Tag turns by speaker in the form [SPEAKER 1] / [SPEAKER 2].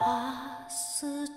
[SPEAKER 1] 明日